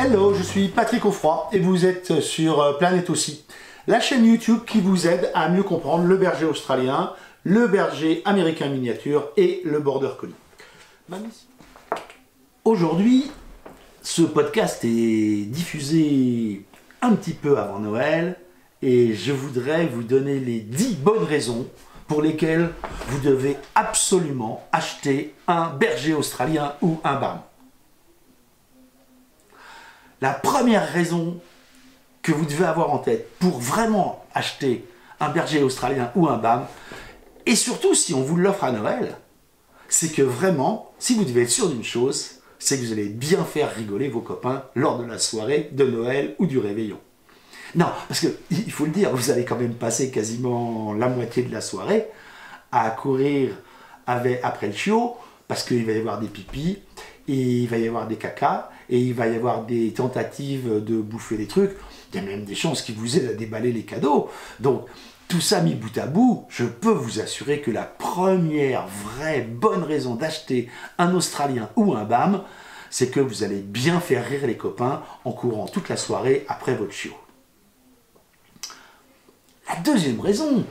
Hello, je suis Patrick Offroy et vous êtes sur euh, Planète aussi, la chaîne YouTube qui vous aide à mieux comprendre le berger australien, le berger américain miniature et le border collie. Aujourd'hui, ce podcast est diffusé un petit peu avant Noël et je voudrais vous donner les 10 bonnes raisons pour lesquelles vous devez absolument acheter un berger australien ou un BAM. La première raison que vous devez avoir en tête pour vraiment acheter un berger australien ou un BAM, et surtout si on vous l'offre à Noël, c'est que vraiment, si vous devez être sûr d'une chose, c'est que vous allez bien faire rigoler vos copains lors de la soirée de Noël ou du réveillon. Non, parce que il faut le dire, vous allez quand même passer quasiment la moitié de la soirée à courir après le chiot, parce qu'il va y avoir des pipis, il va y avoir des cacas, et il va y avoir des tentatives de bouffer des trucs. Il y a même des chances qu'il vous aident à déballer les cadeaux. Donc, tout ça mis bout à bout, je peux vous assurer que la première vraie bonne raison d'acheter un Australien ou un BAM, c'est que vous allez bien faire rire les copains en courant toute la soirée après votre chiot. La deuxième raison,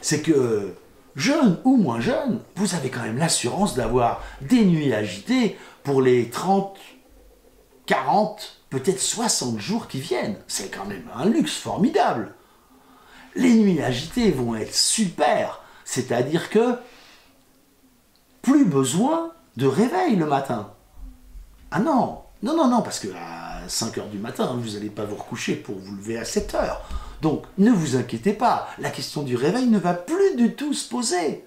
c'est que jeune ou moins jeune, vous avez quand même l'assurance d'avoir des nuits agitées pour les 30, 40, peut-être 60 jours qui viennent. C'est quand même un luxe formidable. Les nuits agitées vont être super, c'est-à-dire que plus besoin de réveil le matin. Ah non, non, non, non, parce que à 5 heures du matin, vous n'allez pas vous recoucher pour vous lever à 7 heures. Donc ne vous inquiétez pas, la question du réveil ne va plus du tout se poser.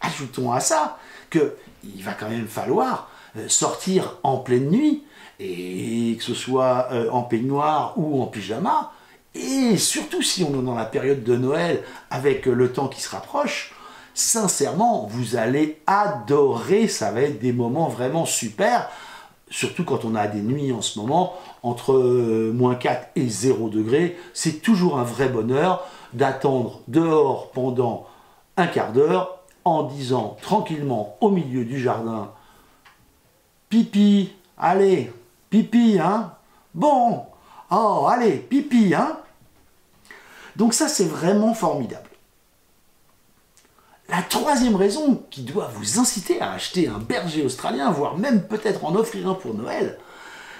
Ajoutons à ça qu'il va quand même falloir euh, sortir en pleine nuit, et que ce soit euh, en peignoir ou en pyjama, et surtout si on est dans la période de Noël avec le temps qui se rapproche, sincèrement, vous allez adorer, ça va être des moments vraiment super, surtout quand on a des nuits en ce moment, entre euh, moins 4 et 0 degrés, c'est toujours un vrai bonheur d'attendre dehors pendant un quart d'heure en disant tranquillement au milieu du jardin Pipi, allez, pipi, hein Bon, oh, allez, pipi, hein Donc ça, c'est vraiment formidable. La troisième raison qui doit vous inciter à acheter un berger australien, voire même peut-être en offrir un pour Noël,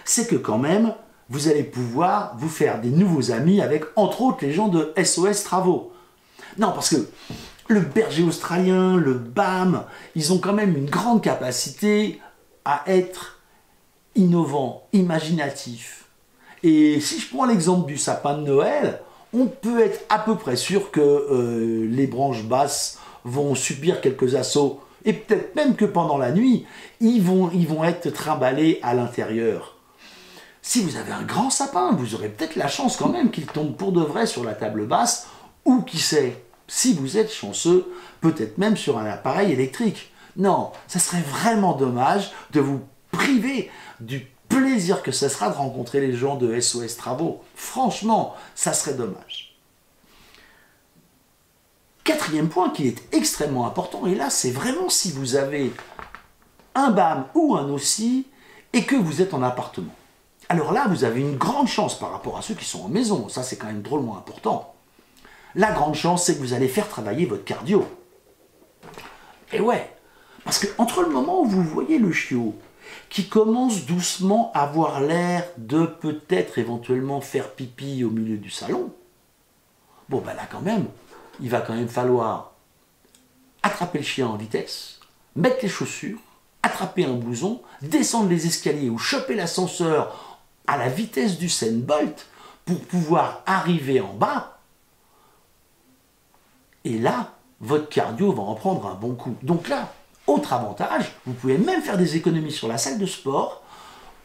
c'est que quand même, vous allez pouvoir vous faire des nouveaux amis avec, entre autres, les gens de SOS Travaux. Non, parce que le berger australien, le BAM, ils ont quand même une grande capacité à être innovants, imaginatifs. Et si je prends l'exemple du sapin de Noël, on peut être à peu près sûr que euh, les branches basses vont subir quelques assauts, et peut-être même que pendant la nuit, ils vont, ils vont être trimballés à l'intérieur. Si vous avez un grand sapin, vous aurez peut-être la chance quand même qu'il tombe pour de vrai sur la table basse, ou qui sait, si vous êtes chanceux, peut-être même sur un appareil électrique. Non, ça serait vraiment dommage de vous priver du plaisir que ce sera de rencontrer les gens de SOS Travaux. Franchement, ça serait dommage. Quatrième point qui est extrêmement important, et là c'est vraiment si vous avez un BAM ou un OSI et que vous êtes en appartement. Alors là, vous avez une grande chance par rapport à ceux qui sont en maison, ça c'est quand même drôlement important. La grande chance, c'est que vous allez faire travailler votre cardio. Et ouais, parce que entre le moment où vous voyez le chiot qui commence doucement à avoir l'air de peut-être éventuellement faire pipi au milieu du salon, bon ben là quand même, il va quand même falloir attraper le chien en vitesse, mettre les chaussures, attraper un blouson, descendre les escaliers ou choper l'ascenseur à la vitesse du Bolt pour pouvoir arriver en bas. Et là, votre cardio va en prendre un bon coup. Donc là, autre avantage, vous pouvez même faire des économies sur la salle de sport.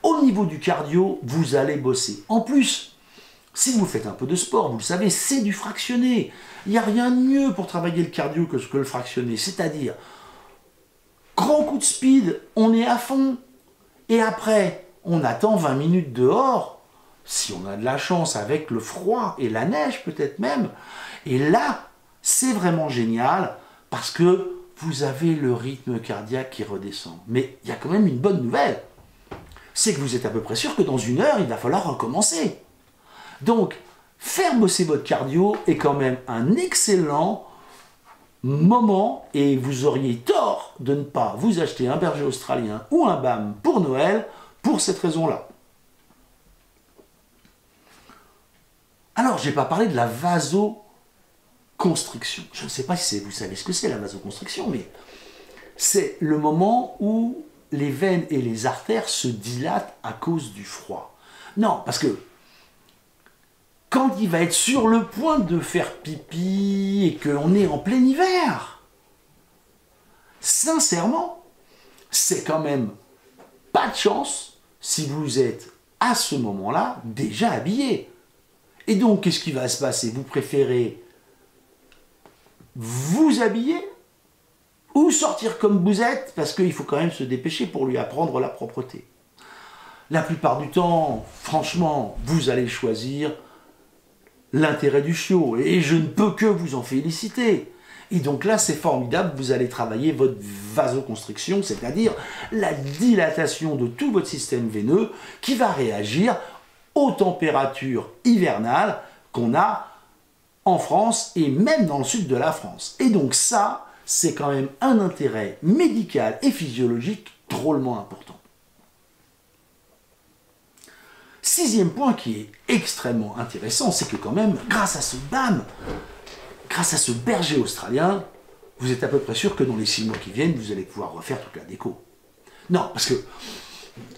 Au niveau du cardio, vous allez bosser. En plus, si vous faites un peu de sport, vous le savez, c'est du fractionné. Il n'y a rien de mieux pour travailler le cardio que ce que le fractionné. C'est-à-dire, grand coup de speed, on est à fond. Et après, on attend 20 minutes dehors, si on a de la chance avec le froid et la neige peut-être même. Et là, c'est vraiment génial parce que vous avez le rythme cardiaque qui redescend. Mais il y a quand même une bonne nouvelle. c'est que vous êtes à peu près sûr que dans une heure, il va falloir recommencer. Donc, faire bosser votre cardio est quand même un excellent moment et vous auriez tort de ne pas vous acheter un berger australien ou un BAM pour Noël pour cette raison-là. Alors, je n'ai pas parlé de la vasoconstriction. Je ne sais pas si vous savez ce que c'est la vasoconstriction, mais c'est le moment où les veines et les artères se dilatent à cause du froid. Non, parce que quand il va être sur le point de faire pipi et qu'on est en plein hiver, sincèrement, c'est quand même pas de chance si vous êtes à ce moment-là déjà habillé. Et donc, qu'est-ce qui va se passer? Vous préférez vous habiller ou sortir comme vous êtes? Parce qu'il faut quand même se dépêcher pour lui apprendre la propreté. La plupart du temps, franchement, vous allez choisir l'intérêt du chiot. Et je ne peux que vous en féliciter. Et donc là, c'est formidable, vous allez travailler votre vasoconstriction, c'est-à-dire la dilatation de tout votre système veineux qui va réagir aux températures hivernales qu'on a en France et même dans le sud de la France. Et donc ça, c'est quand même un intérêt médical et physiologique drôlement important. Sixième point qui est extrêmement intéressant, c'est que quand même, grâce à ce BAM, grâce à ce berger australien, vous êtes à peu près sûr que dans les six mois qui viennent, vous allez pouvoir refaire toute la déco. Non, parce que,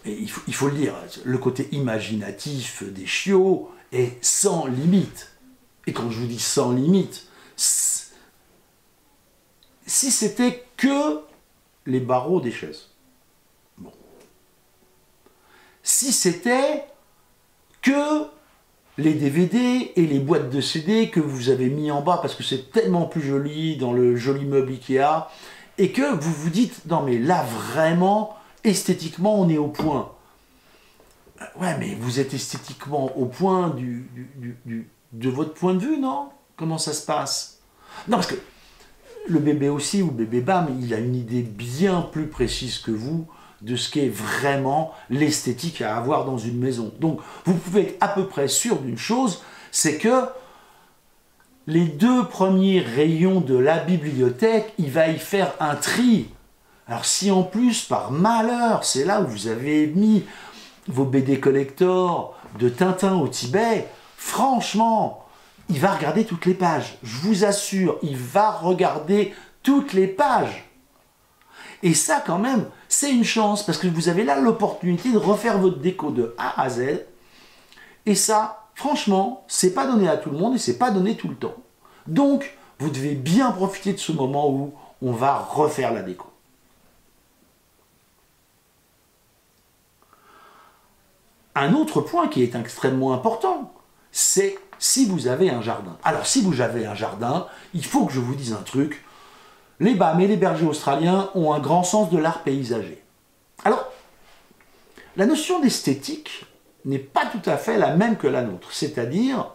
il faut, il faut le dire, le côté imaginatif des chiots est sans limite. Et quand je vous dis sans limite, si c'était que les barreaux des chaises. Si c'était les DVD et les boîtes de CD que vous avez mis en bas parce que c'est tellement plus joli dans le joli meuble Ikea et que vous vous dites non mais là vraiment esthétiquement on est au point. Euh, ouais mais vous êtes esthétiquement au point du, de votre point de vue non? Comment ça se passe? Non parce que le bébé aussi ou bébé bam il a une idée bien plus précise que vous de ce qu'est vraiment l'esthétique à avoir dans une maison. Donc vous pouvez être à peu près sûr d'une chose, c'est que les deux premiers rayons de la bibliothèque, il va y faire un tri. Alors si en plus, par malheur, c'est là où vous avez mis vos BD collector de Tintin au Tibet, franchement, il va regarder toutes les pages. Je vous assure, il va regarder toutes les pages. Et ça, quand même, c'est une chance parce que vous avez là l'opportunité de refaire votre déco de A à Z. Et ça, franchement, c'est pas donné à tout le monde et c'est pas donné tout le temps. Donc, vous devez bien profiter de ce moment où on va refaire la déco. Un autre point qui est extrêmement important, c'est si vous avez un jardin. Alors, si vous avez un jardin, il faut que je vous dise un truc. Les BAM et les bergers australiens ont un grand sens de l'art paysager. Alors, la notion d'esthétique n'est pas tout à fait la même que la nôtre. C'est-à-dire,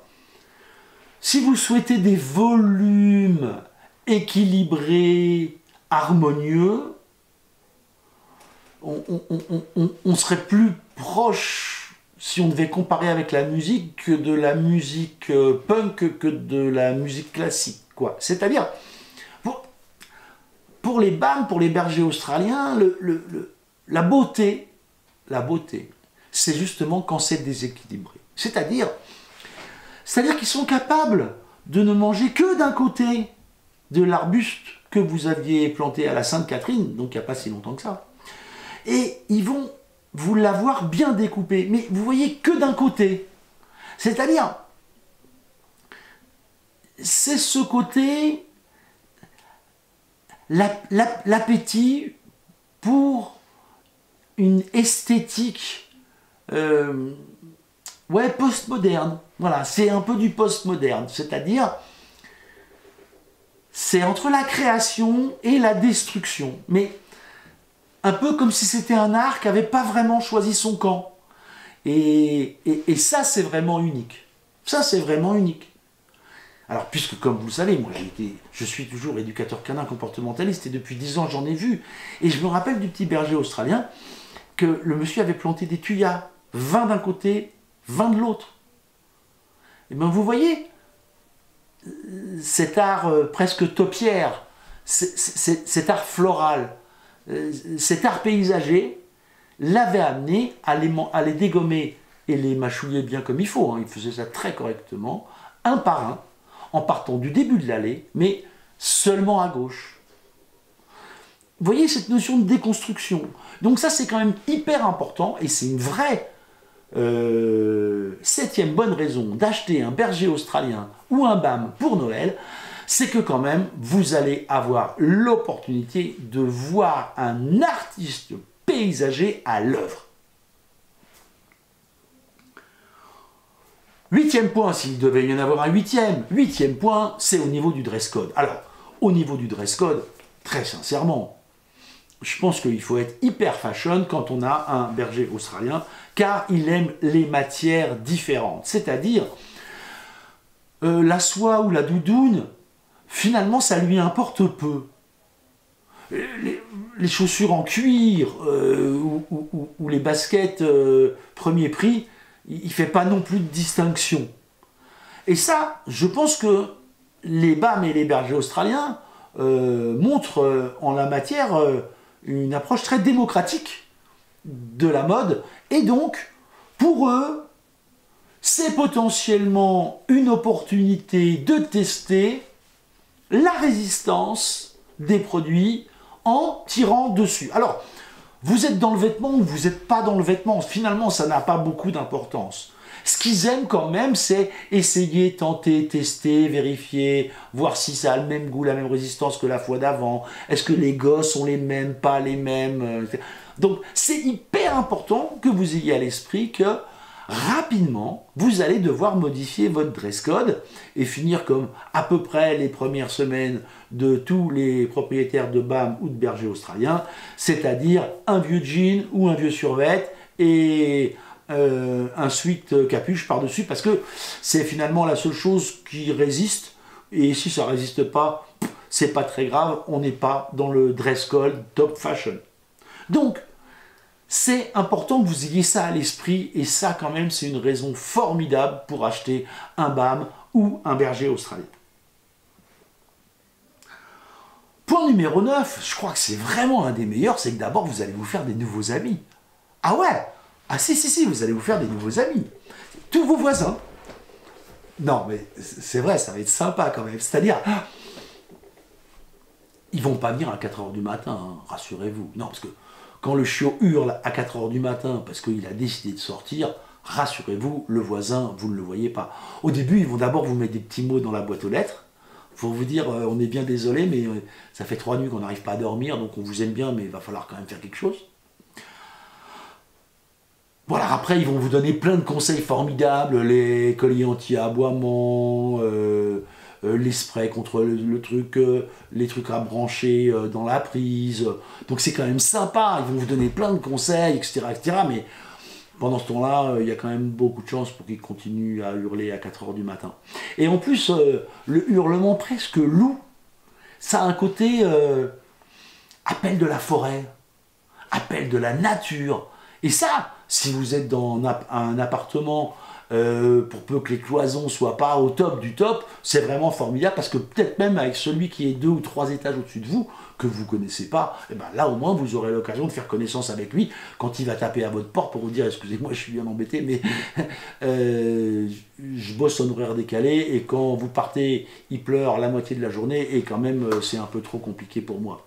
si vous souhaitez des volumes équilibrés, harmonieux, on, serait plus proche, si on devait comparer avec la musique, que de la musique euh, punk que de la musique classique. C'est-à-dire, pour les BAM, pour les bergers australiens, la beauté, la beauté, c'est justement quand c'est déséquilibré. C'est-à-dire, c'est-à-dire qu'ils sont capables de ne manger que d'un côté de l'arbuste que vous aviez planté à la Sainte-Catherine, donc il n'y a pas si longtemps que ça. Et ils vont vous l'avoir bien découpé, mais vous voyez que d'un côté. C'est-à-dire, c'est ce côté l'appétit pour une esthétique euh, ouais, postmoderne. Voilà, c'est un peu du postmoderne, c'est-à-dire c'est entre la création et la destruction, mais un peu comme si c'était un art qui n'avait pas vraiment choisi son camp. et ça, c'est vraiment unique. Ça, c'est vraiment unique. Alors, puisque comme vous le savez, moi été, je suis toujours éducateur canin comportementaliste et depuis 10 ans j'en ai vu. Et je me rappelle du petit berger australien que le monsieur avait planté des tuyas, 20 d'un côté, 20 de l'autre. Et eh bien vous voyez, cet art euh, presque topiaire, cet art floral, euh, cet art paysager, l'avait amené à les, dégommer et les mâchouiller bien comme il faut. Hein. Il faisait ça très correctement, un par un, en partant du début de l'allée, mais seulement à gauche. Voyez cette notion de déconstruction? Donc ça, c'est quand même hyper important et c'est une vraie euh, septième bonne raison d'acheter un berger australien ou un BAM pour Noël, c'est que quand même, vous allez avoir l'opportunité de voir un artiste paysager à l'œuvre. Huitième point, s'il devait y en avoir un huitième, huitième point, c'est au niveau du dress code. Alors, au niveau du dress code, très sincèrement, je pense qu'il faut être hyper fashion quand on a un berger australien, car il aime les matières différentes. C'est-à-dire, euh, la soie ou la doudoune, finalement, ça lui importe peu. Les, chaussures en cuir euh, ou, les baskets euh, premier prix, il ne fait pas non plus de distinction. Et ça, je pense que les BAM et les bergers australiens montrent en la matière une approche très démocratique de la mode. Et donc, pour eux, c'est potentiellement une opportunité de tester la résistance des produits en tirant dessus. Alors, vous êtes dans le vêtement ou vous n'êtes pas dans le vêtement, finalement, ça n'a pas beaucoup d'importance. Ce qu'ils aiment quand même, c'est essayer, tenter, tester, vérifier, voir si ça a le même goût, la même résistance que la fois d'avant. Est-ce que les gosses sont les mêmes, pas les mêmes euh, Donc c'est hyper important que vous ayez à l'esprit que rapidement, vous allez devoir modifier votre dress code et finir comme à peu près les premières semaines de tous les propriétaires de BAM ou de bergers australiens, c'est-à-dire un vieux jean ou un vieux survêt et euh, un sweat capuche par-dessus parce que c'est finalement la seule chose qui résiste. Et si ça résiste pas, c'est pas très grave, on n'est pas dans le dress code top fashion. Donc, c'est important que vous ayez ça à l'esprit et ça quand même c'est une raison formidable pour acheter un BAM ou un berger australien. Point numéro 9, je crois que c'est vraiment un des meilleurs, c'est que d'abord vous allez vous faire des nouveaux amis. Ah ouais? Ah si, si, si, vous allez vous faire des nouveaux amis. Tous vos voisins. Non, mais c'est vrai, ça va être sympa quand même. C'est-à-dire, ils vont pas venir à 4h du matin, hein, rassurez-vous. Non, parce que quand le chiot hurle à 4h du matin parce qu'il a décidé de sortir, rassurez-vous, le voisin, vous ne le voyez pas. Au début, ils vont d'abord vous mettre des petits mots dans la boîte aux lettres pour vous dire euh, on est bien désolé, mais euh, ça fait trois nuits qu'on n'arrive pas à dormir, donc on vous aime bien, mais il va falloir quand même faire quelque chose. Voilà, après, ils vont vous donner plein de conseils formidables, les colliers anti-aboiement, euh, les sprays contre le, truc, euh, les trucs à brancher dans la prise. Donc c'est quand même sympa, ils vont vous donner plein de conseils, etc. etc. mais pendant ce temps-là, il y a quand même beaucoup de chances pour qu'ils continuent à hurler à 4h du matin. Et en plus, le hurlement presque loup, ça a un côté appel de la forêt, appel de la nature. Et ça, si vous êtes dans un appartement, euh, pour peu que les cloisons soient pas au top du top, c'est vraiment formidable parce que peut-être même avec celui qui est deux ou trois étages au-dessus de vous, que vous connaissez pas, eh ben là au moins vous aurez l'occasion de faire connaissance avec lui quand il va taper à votre porte pour vous dire excusez-moi je suis bien embêté mais euh, je bosse en horaire décalé et quand vous partez il pleure la moitié de la journée et quand même euh, c'est un peu trop compliqué pour moi.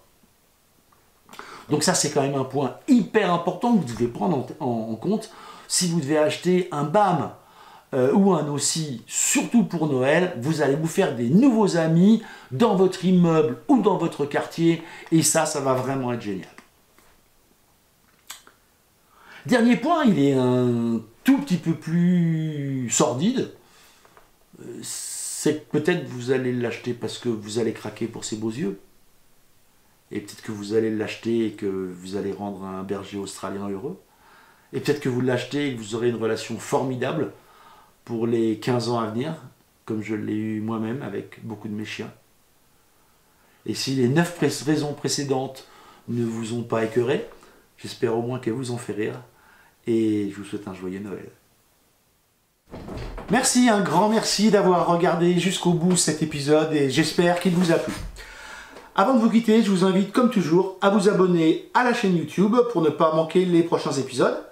Donc ça, c'est quand même un point hyper important que vous devez prendre en, compte si vous devez acheter un BAM euh, ou un aussi, surtout pour Noël, vous allez vous faire des nouveaux amis dans votre immeuble ou dans votre quartier, et ça, ça va vraiment être génial. Dernier point, il est un tout petit peu plus sordide. Euh, c'est que peut-être vous allez l'acheter parce que vous allez craquer pour ses beaux yeux et peut-être que vous allez l'acheter et que vous allez rendre un berger australien heureux. Et peut-être que vous l'achetez et que vous aurez une relation formidable pour les 15 ans à venir, comme je l'ai eu moi-même avec beaucoup de mes chiens. Et si les 9 raisons précédentes ne vous ont pas écœuré, J'espère au moins qu'elle vous en fait rire. Et je vous souhaite un joyeux Noël. Merci, un grand merci d'avoir regardé jusqu'au bout cet épisode et j'espère qu'il vous a plu. Avant de vous quitter, je vous invite comme toujours à vous abonner à la chaîne YouTube pour ne pas manquer les prochains épisodes.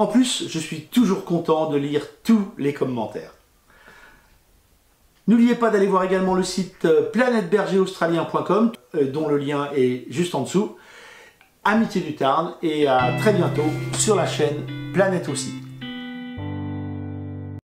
En plus, je suis toujours content de lire tous les commentaires. N'oubliez pas d'aller voir également le site planètebergeraustralien.com euh, dont le lien est juste en dessous. Amitié du Tarn et à très bientôt sur la chaîne Planète aussi.